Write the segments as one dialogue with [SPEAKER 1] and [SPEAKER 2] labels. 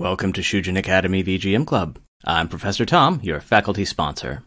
[SPEAKER 1] Welcome to Shujin Academy VGM Club. I'm Professor Tom, your faculty sponsor.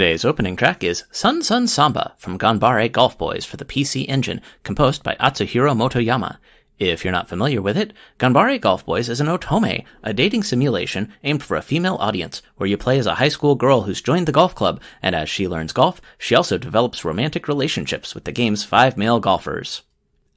[SPEAKER 1] Today's opening track is Sun Sun Samba from Ganbare Golf Boys for the PC Engine, composed by Atsuhiro Motoyama. If you're not familiar with it, Ganbare Golf Boys is an otome, a dating simulation aimed for a female audience, where you play as a high school girl who's joined the golf club, and as she learns golf, she also develops romantic relationships with the game's five male golfers.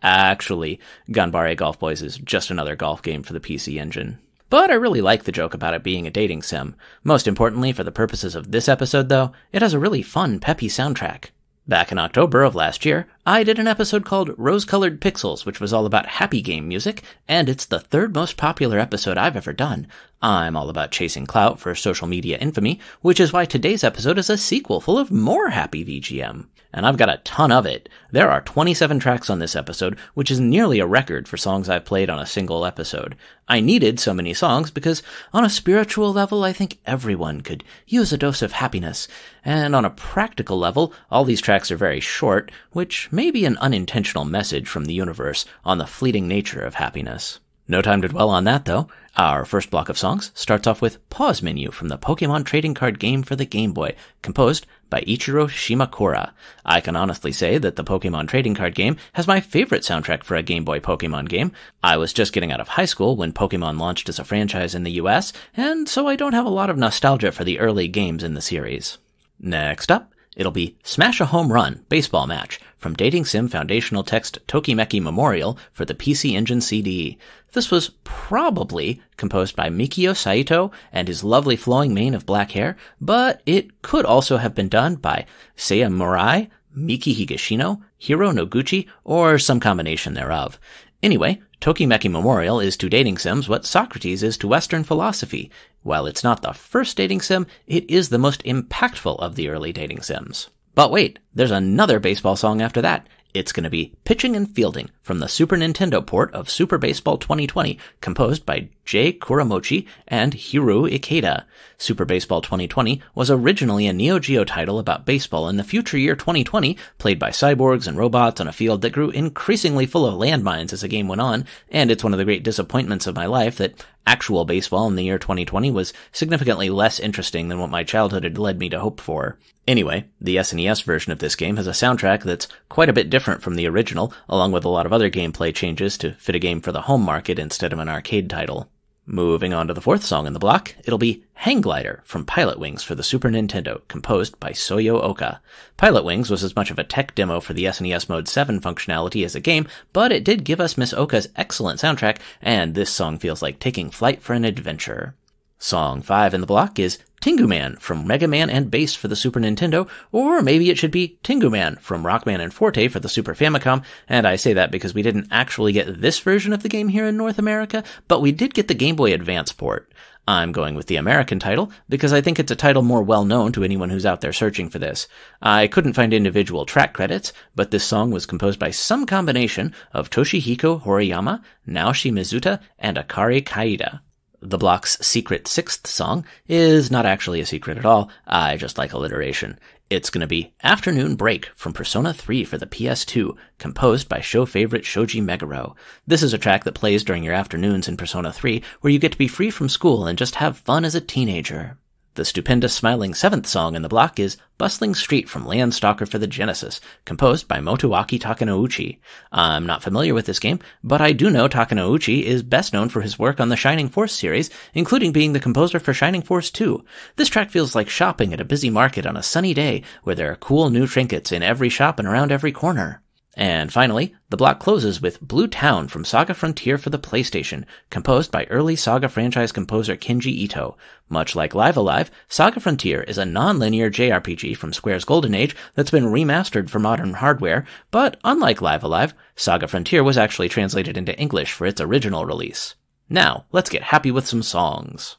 [SPEAKER 1] Actually, Ganbare Golf Boys is just another golf game for the PC Engine. But I really like the joke about it being a dating sim. Most importantly, for the purposes of this episode, though, it has a really fun, peppy soundtrack. Back in October of last year, I did an episode called Rose Colored Pixels, which was all about happy game music, and it's the third most popular episode I've ever done. I'm all about chasing clout for social media infamy, which is why today's episode is a sequel full of more happy VGM and I've got a ton of it. There are 27 tracks on this episode, which is nearly a record for songs I've played on a single episode. I needed so many songs because on a spiritual level, I think everyone could use a dose of happiness. And on a practical level, all these tracks are very short, which may be an unintentional message from the universe on the fleeting nature of happiness. No time to dwell on that though. Our first block of songs starts off with Pause Menu from the Pokemon trading card game for the Game Boy, composed by Ichiro Shimakura. I can honestly say that the Pokemon trading card game has my favorite soundtrack for a Game Boy Pokemon game. I was just getting out of high school when Pokemon launched as a franchise in the US, and so I don't have a lot of nostalgia for the early games in the series. Next up, It'll be Smash a Home Run Baseball Match from Dating Sim Foundational Text Tokimeki Memorial for the PC Engine CD. This was probably composed by Mikio Saito and his lovely flowing mane of black hair, but it could also have been done by Seiya Murai, Miki Higashino, Hiro Noguchi, or some combination thereof. Anyway, Tokimeki Memorial is to dating sims what Socrates is to Western philosophy. While it's not the first dating sim, it is the most impactful of the early dating sims. But wait, there's another baseball song after that, it's going to be Pitching and Fielding from the Super Nintendo port of Super Baseball 2020, composed by Jay Kuramochi and Hiru Ikeda. Super Baseball 2020 was originally a Neo Geo title about baseball in the future year 2020, played by cyborgs and robots on a field that grew increasingly full of landmines as the game went on, and it's one of the great disappointments of my life that actual baseball in the year 2020 was significantly less interesting than what my childhood had led me to hope for. Anyway, the SNES version of this game has a soundtrack that's quite a bit different from the original, along with a lot of other gameplay changes to fit a game for the home market instead of an arcade title. Moving on to the fourth song in the block, it'll be Hang Glider from Pilotwings for the Super Nintendo, composed by Soyo Oka. Pilotwings was as much of a tech demo for the SNES Mode 7 functionality as a game, but it did give us Miss Oka's excellent soundtrack, and this song feels like taking flight for an adventure. Song 5 in the block is Tengu Man from Mega Man and Bass for the Super Nintendo, or maybe it should be Tengu Man from Rockman and Forte for the Super Famicom, and I say that because we didn't actually get this version of the game here in North America, but we did get the Game Boy Advance port. I'm going with the American title because I think it's a title more well known to anyone who's out there searching for this. I couldn't find individual track credits, but this song was composed by some combination of Toshihiko Horiyama, Naoshi Mizuta, and Akari Kaida. The block's secret sixth song is not actually a secret at all. I just like alliteration. It's gonna be Afternoon Break from Persona 3 for the PS2, composed by show favorite Shoji Meguro. This is a track that plays during your afternoons in Persona 3, where you get to be free from school and just have fun as a teenager. The stupendous smiling seventh song in the block is Bustling Street from Landstalker for the Genesis, composed by Motoaki Takenouchi. I'm not familiar with this game, but I do know Takenouchi is best known for his work on the Shining Force series, including being the composer for Shining Force 2. This track feels like shopping at a busy market on a sunny day where there are cool new trinkets in every shop and around every corner. And finally, the block closes with Blue Town from Saga Frontier for the PlayStation, composed by early Saga franchise composer Kenji Ito. Much like Live A Live, Saga Frontier is a non-linear JRPG from Square's Golden Age that's been remastered for modern hardware, but unlike Live A Live, Saga Frontier was actually translated into English for its original release. Now, let's get happy with some songs.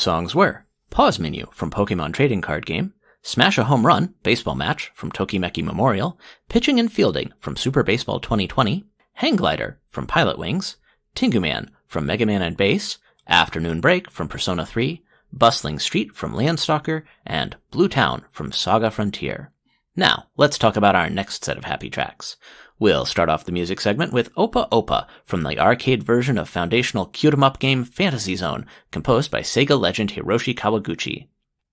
[SPEAKER 1] Those songs were Pause Menu from Pokemon Trading Card Game, Smash a Home Run, Baseball Match from Tokimeki Memorial, Pitching and Fielding from Super Baseball 2020, Hang Glider from Pilotwings, Tengu Man from Mega Man and Bass, Afternoon Break from Persona 3, Bustling Street from Landstalker, and Blue Town from Saga Frontier. Now, let's talk about our next set of happy tracks. We'll start off the music segment with Opa Opa from the arcade version of foundational cute 'em up game Fantasy Zone, composed by Sega legend Hiroshi Kawaguchi.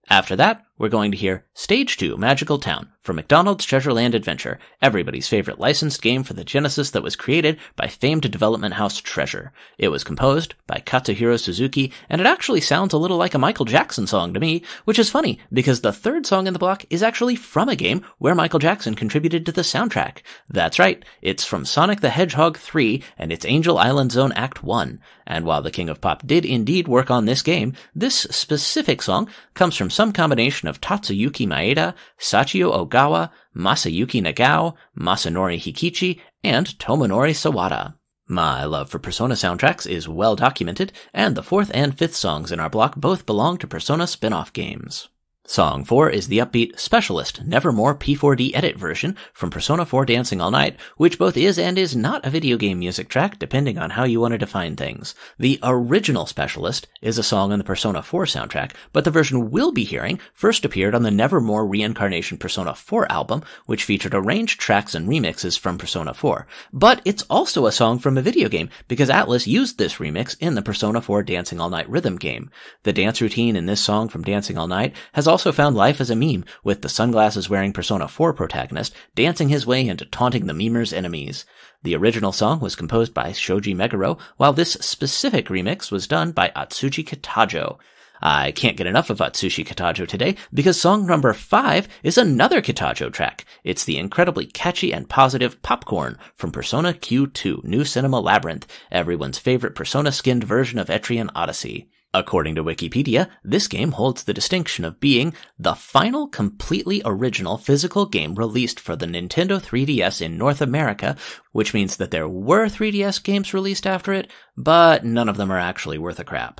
[SPEAKER 1] After that, we're going to hear Stage 2 Magical Town from McDonald's Treasure Land Adventure, everybody's favorite licensed game for the Genesis that was created by famed development house Treasure. It was composed by Katsuhiro Suzuki, and it actually sounds a little like a Michael Jackson song to me, which is funny because the third song in the block is actually from a game where Michael Jackson contributed to the soundtrack. That's right, it's from Sonic the Hedgehog 3 and its Angel Island Zone Act 1. And while the King of Pop did indeed work on this game, this specific song comes from some combination of Tatsuyuki Maeda, Sachio Ogawa, Masayuki Nagao, Masanori Hikichi, and Tomonori Sawada. My love for Persona soundtracks is well documented, and the fourth and fifth songs in our block both belong to Persona spin-off games. Song 4 is the upbeat Specialist Nevermore P4D edit version from Persona 4 Dancing All Night, which both is and is not a video game music track depending on how you want to define things. The original Specialist is a song on the Persona 4 soundtrack, but the version we'll be hearing first appeared on the Nevermore Reincarnation Persona 4 album, which featured arranged tracks and remixes from Persona 4. But it's also a song from a video game because Atlus used this remix in the Persona 4 Dancing All Night rhythm game. The dance routine in this song from Dancing All Night has also also found life as a meme, with the sunglasses wearing Persona 4 protagonist dancing his way into taunting the memer's enemies. The original song was composed by Shoji Meguro, while this specific remix was done by Atsushi Kitajo. I can't get enough of Atsushi Kitajo today because song number five is another Kitajo track. It's the incredibly catchy and positive Popcorn from Persona Q2 New Cinema Labyrinth, everyone's favorite Persona skinned version of Etrian Odyssey. According to Wikipedia, this game holds the distinction of being the final completely original physical game released for the Nintendo 3DS in North America, which means that there were 3DS games released after it, but none of them are actually worth a crap.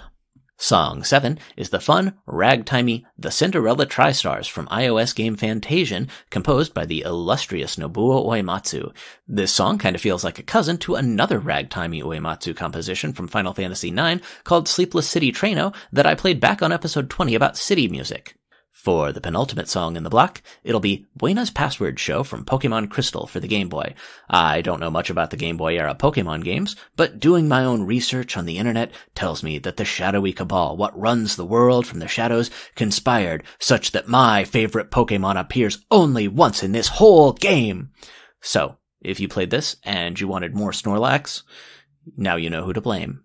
[SPEAKER 1] Song 7 is the fun, ragtimey The Cinderella Tri-Stars from iOS game Fantasian, composed by the illustrious Nobuo Uematsu. This song kind of feels like a cousin to another ragtimey Uematsu composition from Final Fantasy IX called Sleepless City Treno that I played back on episode 20 about city music. For the penultimate song in the block, it'll be Buena's Password Show from Pokemon Crystal for the Game Boy. I don't know much about the Game Boy era Pokemon games, but doing my own research on the internet tells me that the shadowy cabal, what runs the world from the shadows, conspired such that my favorite Pokemon appears only once in this whole game. So, if you played this and you wanted more Snorlax, now you know who to blame.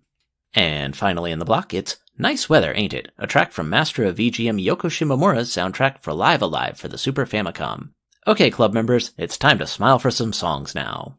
[SPEAKER 1] And finally in the block, it's Nice weather, ain't it? A track from master of VGM Yoko Shimomura's soundtrack for Live A Live for the Super Famicom. Okay, club members, it's time to smile for some songs now.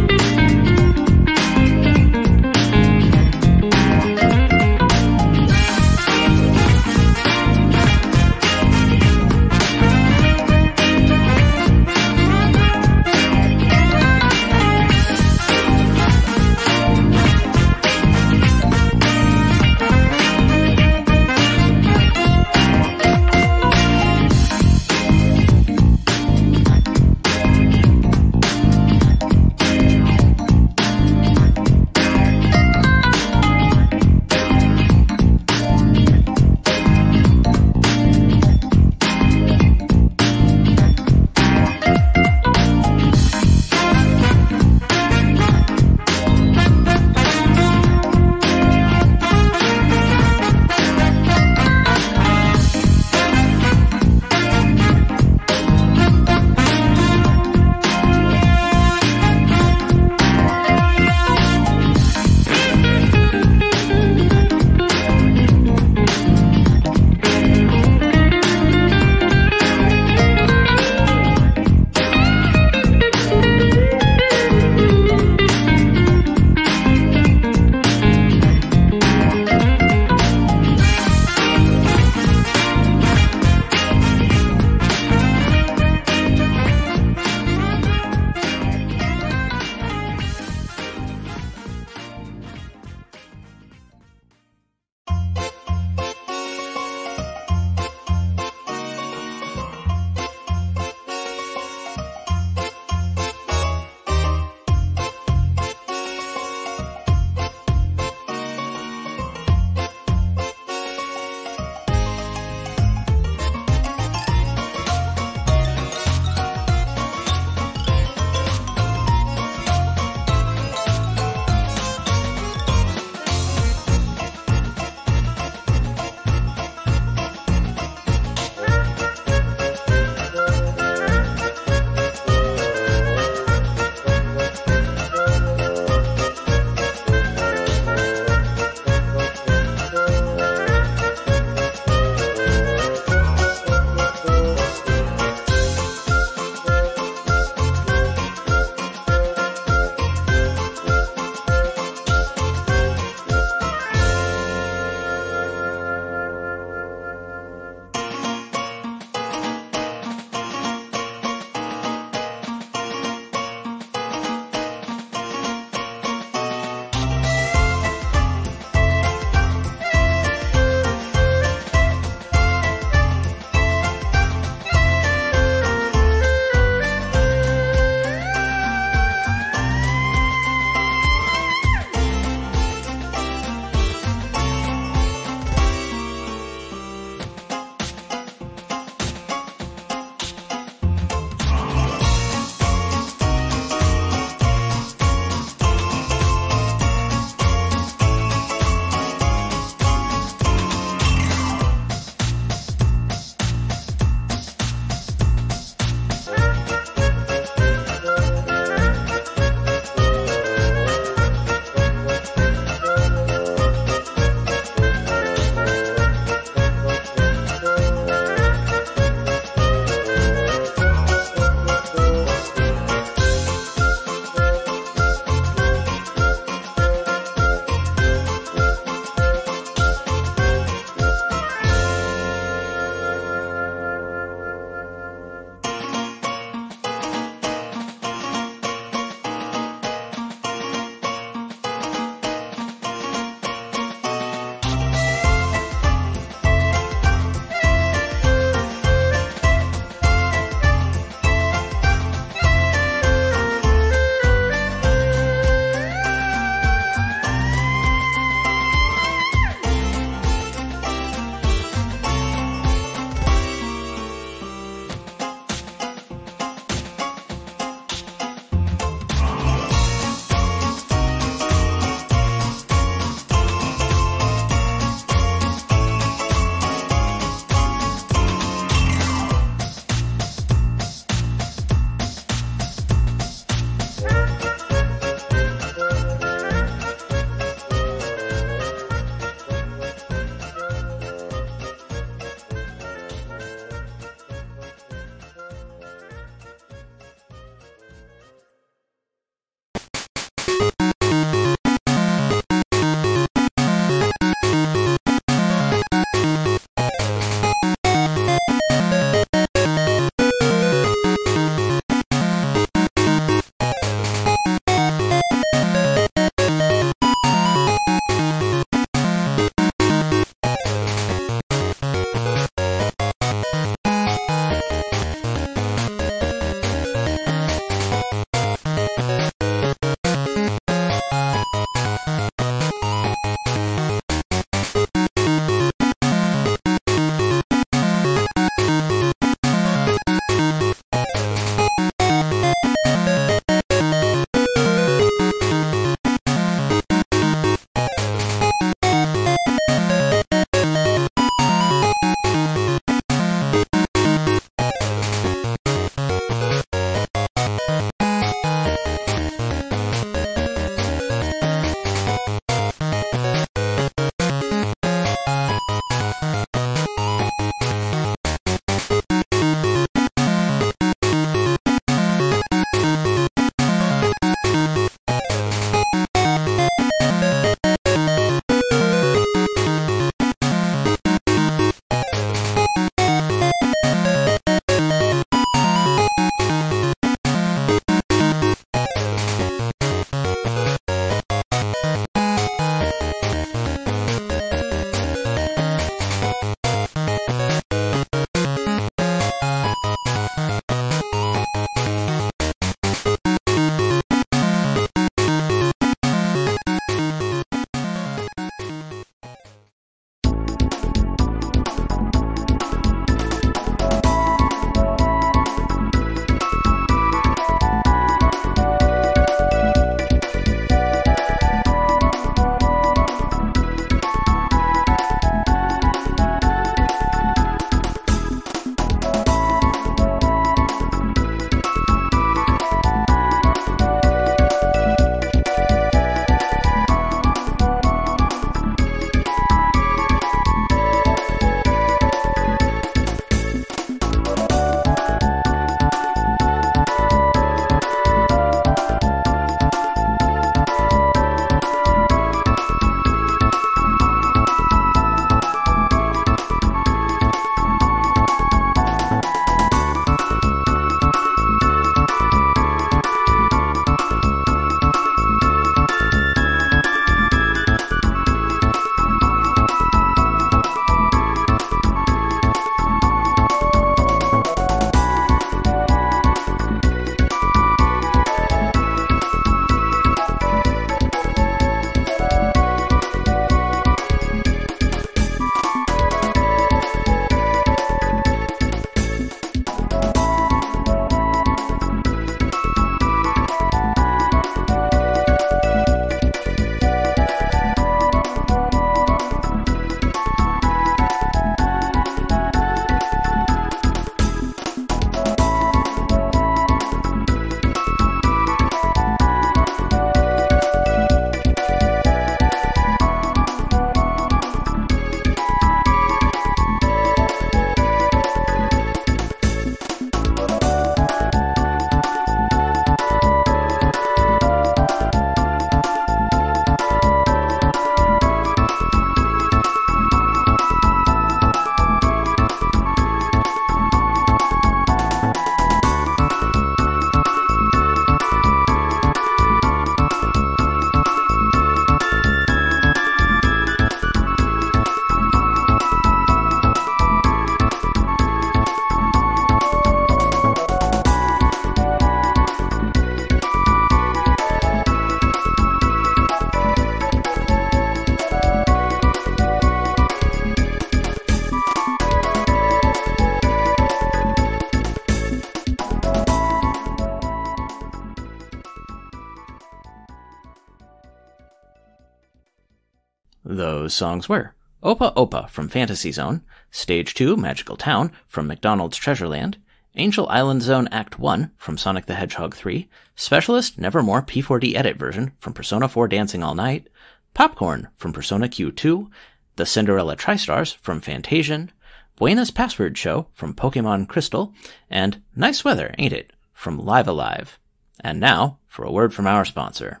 [SPEAKER 1] Those songs were Opa Opa from Fantasy Zone, Stage 2 Magical Town from McDonald's Treasureland, Angel Island Zone Act 1 from Sonic the Hedgehog 3, Specialist Nevermore P4D Edit version from Persona 4 Dancing All Night, Popcorn from Persona Q2, The Cinderella Tri-Stars from Fantasian, Buena's Password Show from Pokemon Crystal, and Nice Weather, Ain't It? from Live A Live. And now, for a word from our sponsor.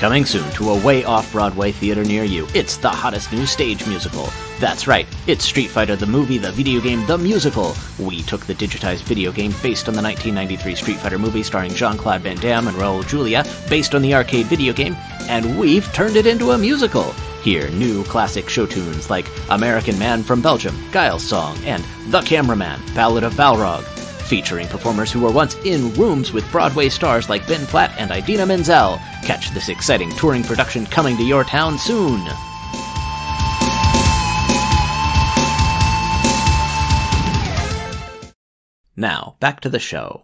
[SPEAKER 1] Coming soon to a way off Broadway theater near you, it's the hottest new stage musical. That's right, it's Street Fighter the movie, the video game, the musical. We took the digitized video game based on the 1993 Street Fighter movie starring Jean Claude Van Damme and Raul Julia, based on the arcade video game, and we've turned it into a musical. Hear new classic show tunes like American Man from Belgium, Guile's Song, and The Cameraman, Ballad of Balrog featuring performers who were once in rooms with Broadway stars like Ben Platt and Idina Menzel. Catch this exciting touring production coming to your town soon. Now, back to the show.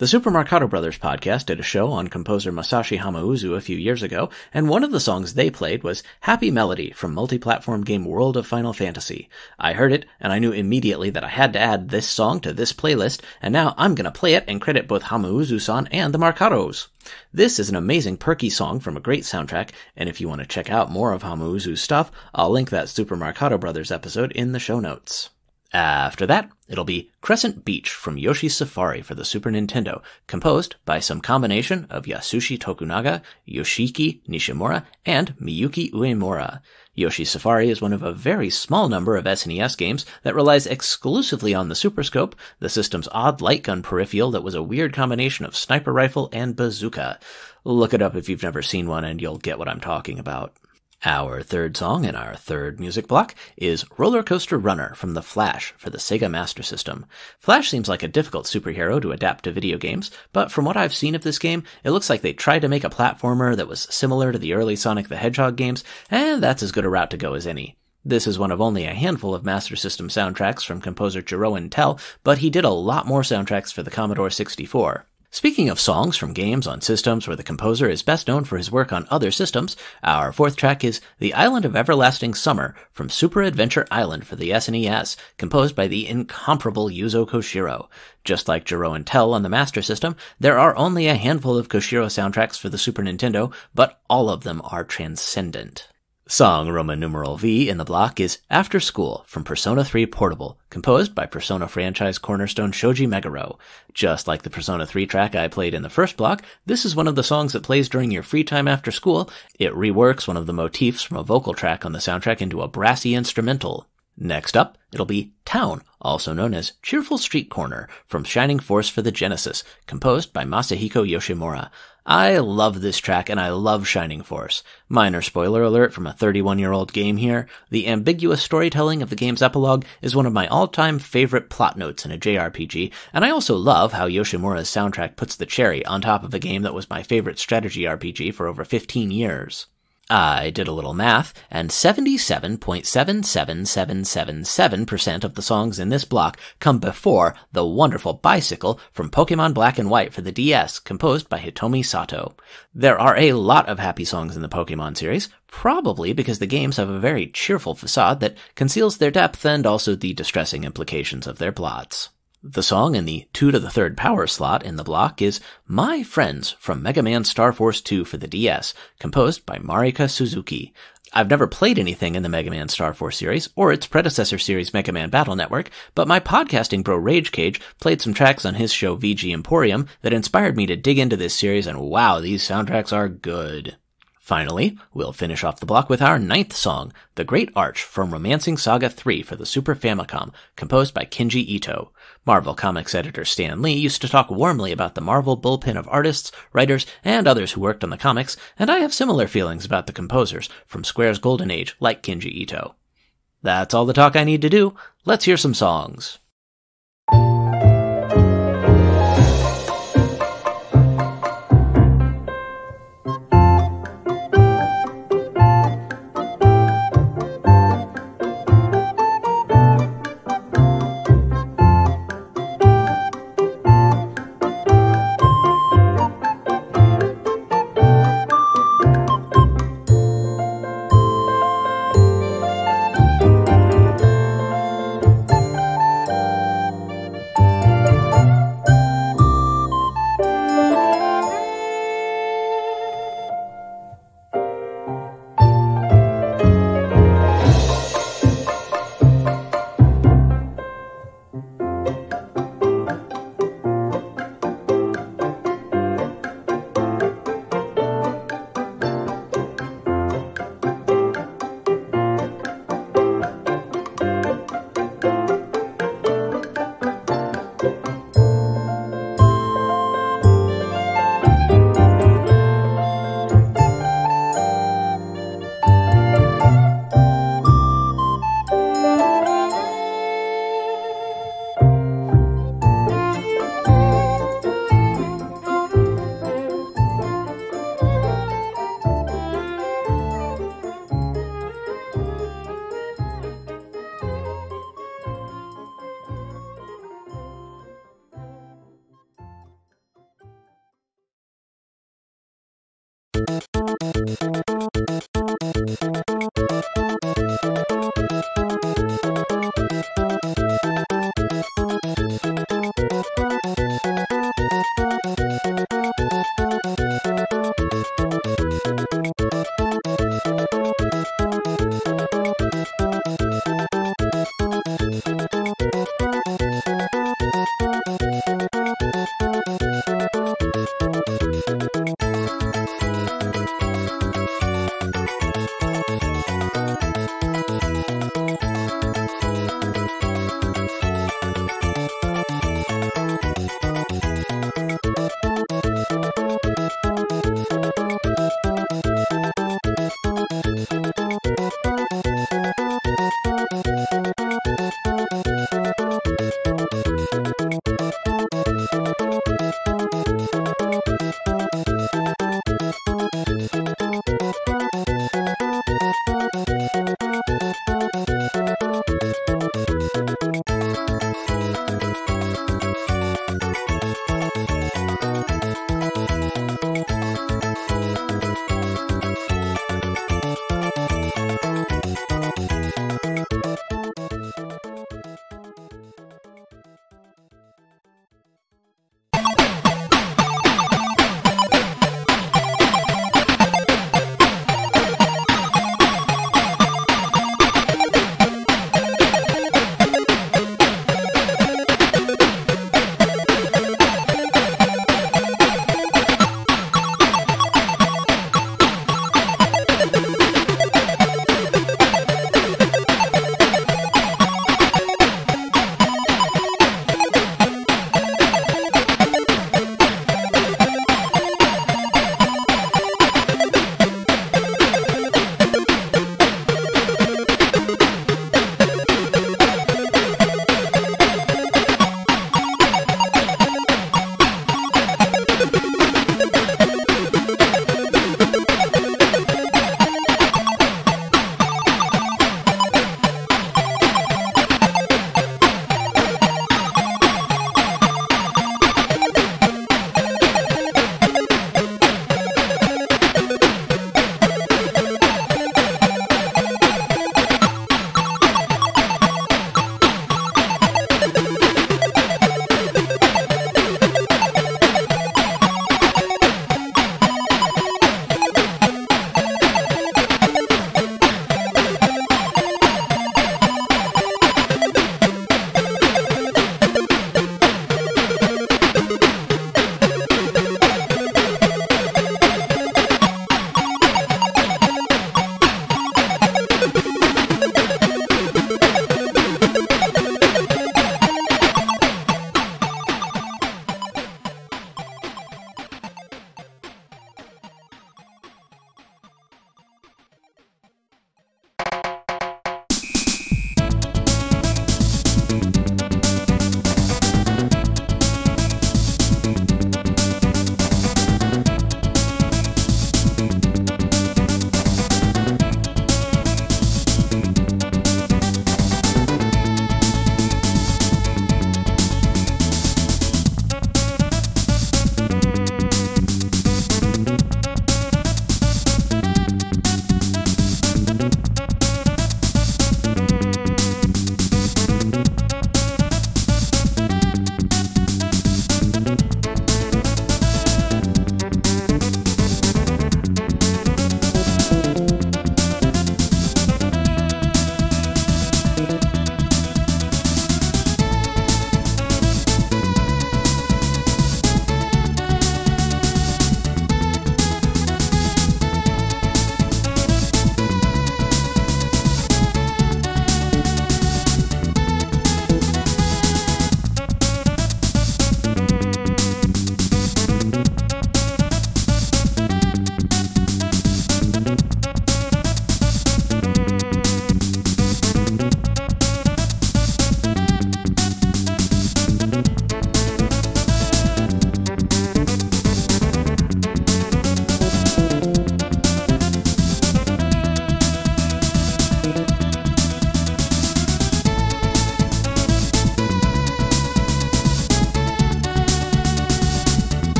[SPEAKER 1] The Super Marcato Brothers podcast did a show on composer Masashi Hamauzu a few years ago, and one of the songs they played was Happy Melody from multi-platform game World of Final Fantasy. I heard it, and I knew immediately that I had to add this song to this playlist, and now I'm gonna play it and credit both Hamauzu-san and the Marcatos. This is an amazing perky song from a great soundtrack, and if you want to check out more of Hamauzu's stuff, I'll link that Super Marcato Brothers episode in the show notes. After that, it'll be Crescent Beach from Yoshi's Safari for the Super Nintendo, composed by some combination of Yasushi Tokunaga, Yoshiki Nishimura, and Miyuki Uemura. Yoshi's Safari is one of a very small number of SNES games that relies exclusively on the Super Scope, the system's odd light gun peripheral that was a weird combination of sniper rifle and bazooka. Look it up if you've never seen one and you'll get what I'm talking about. Our third song in our third music block is Roller Coaster Runner from The Flash for the Sega Master System. Flash seems like a difficult superhero to adapt to video games, but from what I've seen of this game, it looks like they tried to make a platformer that was similar to the early Sonic the Hedgehog games, and that's as good a route to go as any. This is one of only a handful of Master System soundtracks from composer Jeroen Tel, but he did a lot more soundtracks for the Commodore 64. Speaking of songs from games on systems where the composer is best known for his work on other systems, our fourth track is The Island of Everlasting Summer from Super Adventure Island for the SNES, composed by the incomparable Yuzo Koshiro. Just like Jeroen Tel on the Master System, there are only a handful of Koshiro soundtracks for the Super Nintendo, but all of them are transcendent. Song Roman numeral V in the block is After School from Persona 3 Portable, composed by Persona franchise cornerstone Shoji Meguro. Just like the Persona 3 track I played in the first block, this is one of the songs that plays during your free time after school. It reworks one of the motifs from a vocal track on the soundtrack into a brassy instrumental. Next up, it'll be Town, also known as Cheerful Street Corner, from Shining Force for the Genesis, composed by Masahiko Yoshimura. I love this track and I love Shining Force. Minor spoiler alert from a 31 year old game here. The ambiguous storytelling of the game's epilogue is one of my all time favorite plot notes in a JRPG, and I also love how Yoshimura's soundtrack puts the cherry on top of a game that was my favorite strategy RPG for over 15 years. I did a little math, and 77.77777% of the songs in this block come before the wonderful Bicycle from Pokemon Black and White for the DS, composed by Hitomi Sato. There are a lot of happy songs in the Pokemon series, probably because the games have a very cheerful facade that conceals their depth and also the distressing implications of their plots. The song in the 2 to the third power slot in the block is My Friends from Mega Man Star Force 2 for the DS, composed by Marika Suzuki. I've never played anything in the Mega Man Star Force series or its predecessor series Mega Man Battle Network, but my podcasting bro RayjKayj played some tracks on his show VGMporium that inspired me to dig into this series and wow, these soundtracks are good. Finally, we'll finish off the block with our ninth song, The Great Arch from Romancing Saga 3 for the Super Famicom, composed by Kenji Ito. Marvel Comics editor Stan Lee used to talk warmly about the Marvel bullpen of artists, writers, and others who worked on the comics, and I have similar feelings about the composers from Square's golden age like Kenji Ito. That's all the talk I need to do. Let's hear some songs.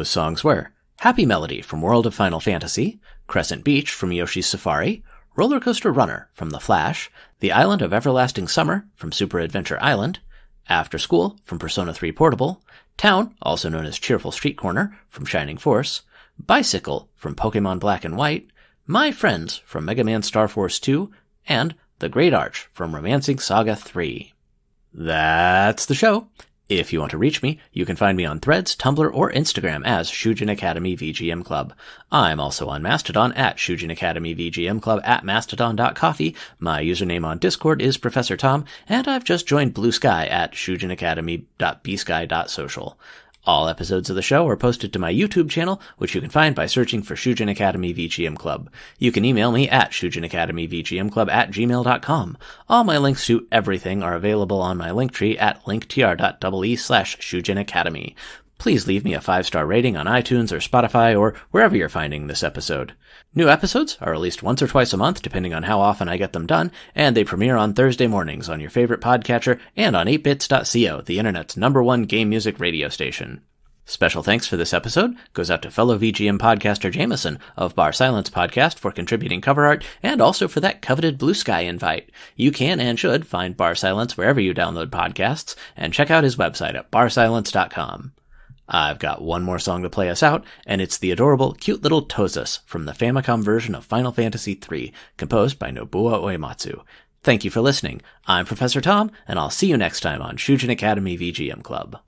[SPEAKER 1] Those songs were Happy Melody from World of Final Fantasy, Crescent Beach from Yoshi's Safari, Roller Coaster Runner from The Flash, The Island of Everlasting Summer from Super Adventure Island, After School from Persona 3 Portable, Town, also known as Cheerful Street Corner from Shining Force, Bicycle from Pokemon Black and White, My Friends from Mega Man Star Force 2, and The Great Arch from Romancing Saga 3. That's the show. If you want to reach me, you can find me on Threads, Tumblr, or Instagram as Shujin Academy VGM Club. I'm also on Mastodon at Shujin Academy VGM Club at mastodon.coffee. My username on Discord is Professor Tom, and I've just joined Bluesky at shujinacademy.bsky.social. All episodes of the show are posted to my YouTube channel, which you can find by searching for Shujin Academy VGM Club. You can email me at shujinacademyvgmclub at gmail.com. All my links to everything are available on my linktree at linktr.ee slash. Please leave me a five star rating on iTunes or Spotify or wherever you're finding this episode. New episodes are released once or twice a month, depending on how often I get them done, and they premiere on Thursday mornings on your favorite podcatcher and on 8bits.co, the internet's number one game music radio station. Special thanks for this episode goes out to fellow VGM podcaster Jameson of barSILENCE Podcast for contributing cover art and also for that coveted Bluesky invite. You can and should find barSILENCE wherever you download podcasts and check out his website at barsilence.com. I've got one more song to play us out, and it's the adorable, cute little Tozus from the Famicom version of Final Fantasy III, composed by Nobuo Uematsu. Thank you for listening. I'm Professor Tom, and I'll see you next time on Shujin Academy VGM Club.